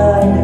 light.